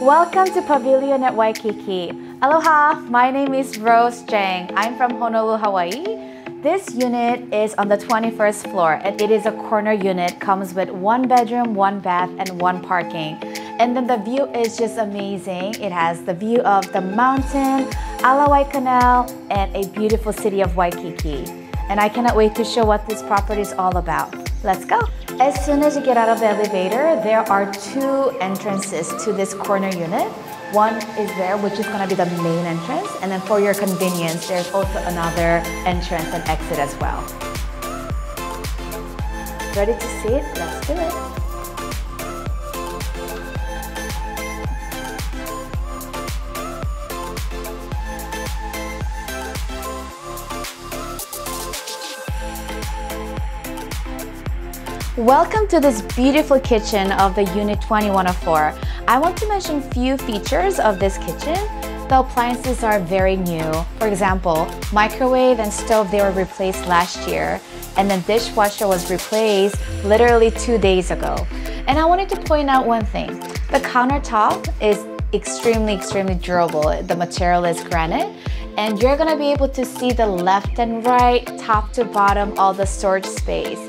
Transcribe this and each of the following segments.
Welcome to Pavilion at Waikiki. Aloha, my name is Rose Jang. I'm from Honolulu, Hawaii. This unit is on the 21st floor and it is a corner unit, comes with one bedroom, one bath, and one parking. And then the view is just amazing. It has the view of the mountain, Ala Wai Canal, and a beautiful city of Waikiki. And I cannot wait to show what this property is all about. Let's go. As soon as you get out of the elevator, there are two entrances to this corner unit. One is there, which is gonna be the main entrance. And then for your convenience, there's also another entrance and exit as well. Ready to see it? Let's do it. Welcome to this beautiful kitchen of the Unit 2104. I want to mention few features of this kitchen. The appliances are very new. For example, microwave and stove, they were replaced last year. And the dishwasher was replaced literally two days ago. And I wanted to point out one thing. The countertop is extremely, extremely durable. The material is granite and you're gonna be able to see the left and right, top to bottom, all the storage space.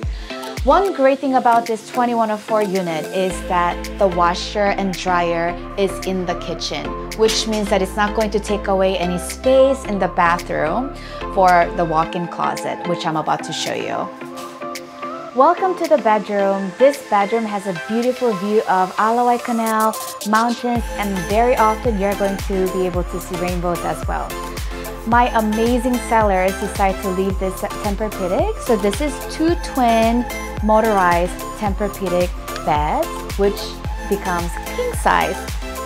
One great thing about this 2104 unit is that the washer and dryer is in the kitchen, which means that it's not going to take away any space in the bathroom for the walk-in closet, which I'm about to show you. Welcome to the bedroom. This bedroom has a beautiful view of Ala Wai Canal, mountains, and very often you're going to be able to see rainbows as well. My amazing sellers decided to leave this Tempur-Pedic. So this is two twin motorized Tempur-Pedic beds, which becomes king size.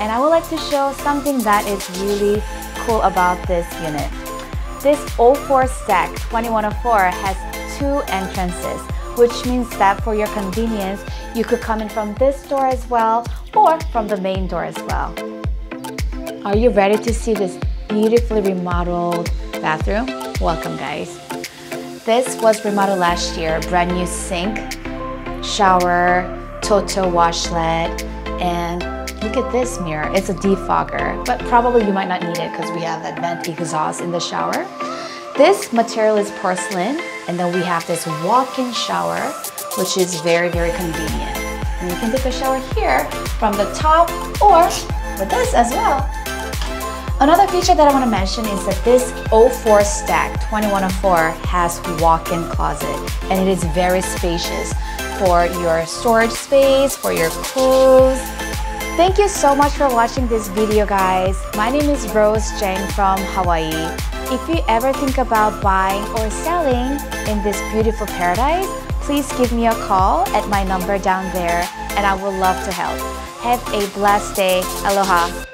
And I would like to show something that is really cool about this unit. This 04 stack 2104 has two entrances, which means that for your convenience, you could come in from this door as well or from the main door as well. Are you ready to see this beautifully remodeled bathroom? Welcome guys. This was remodeled last year, brand new sink, shower, Toto washlet, and look at this mirror. It's a defogger, but probably you might not need it because we have that vent exhaust in the shower. This material is porcelain, and then we have this walk-in shower, which is very, very convenient. And you can take a shower here from the top or with this as well. Another feature that I want to mention is that this 04 stack 2104 has walk-in closet and it is very spacious for your storage space, for your clothes. Thank you so much for watching this video guys. My name is Rose Jang from Hawaii. If you ever think about buying or selling in this beautiful paradise, please give me a call at my number down there and I would love to help. Have a blessed day. Aloha.